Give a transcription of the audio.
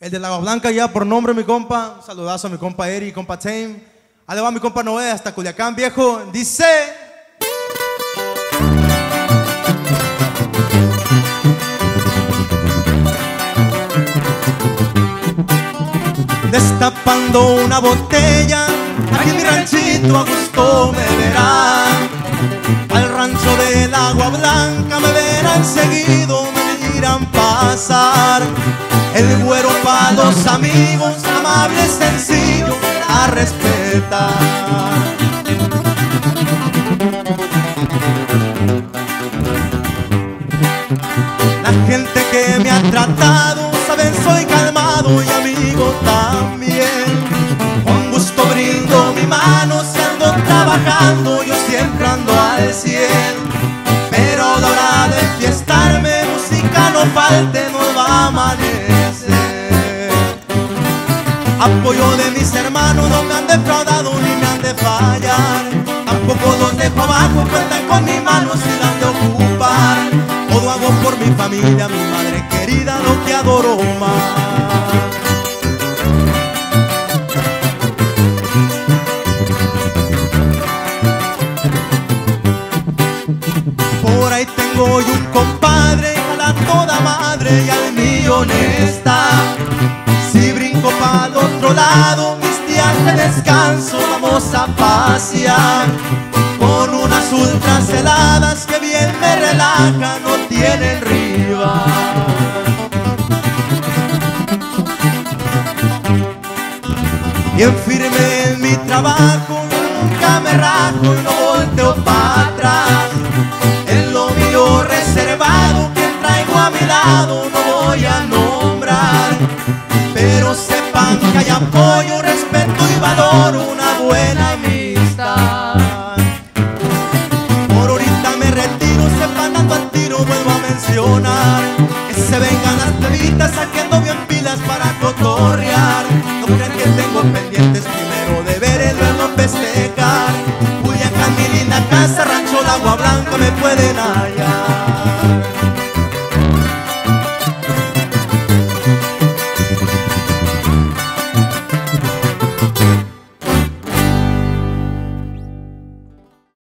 El de la Agua Blanca ya por nombre, mi compa. Un saludazo a mi compa Eri, compa Tame. Ahí mi compa Noé hasta Culiacán, viejo. Dice. Destapando una botella, aquí en mi ranchito a gusto me verán. Al rancho del agua blanca me verán seguido, me miran pasar. El güero para los amigos, amable, sencillo, a respetar. La gente que me ha tratado, saben, soy calmado y amigo también. Con gusto brindo mi mano, si ando trabajando, yo siempre ando al cien. Pero a la hora de fiestarme, música no falte, no va a. Apoyo de mis hermanos, no me han defraudado ni me han de fallar. Tampoco los dejo abajo, cuentan con mi mano si la han de ocupar. Todo hago por mi familia, mi madre querida, lo que adoro más. Por ahí tengo yo un compadre, a toda madre y al mío honesta. Otro lado, mis días de descanso vamos a pasear. Con unas ultras heladas que bien me relajan, no tienen rival. Bien firme en mi trabajo, nunca me rajo y no volteo para atrás. En lo mío reservado que traigo a mi lado apoyo, respeto y valor, una buena amistad. Por ahorita me retiro, sepan dando al tiro, vuelvo a mencionar. Que se vengan las plebitas saqueando bien pilas para cotorrear. No crean que tengo pendientes primero de ver el luego festejar. Culiacán, mi linda casa, rancho, el agua blanca me pueden hallar.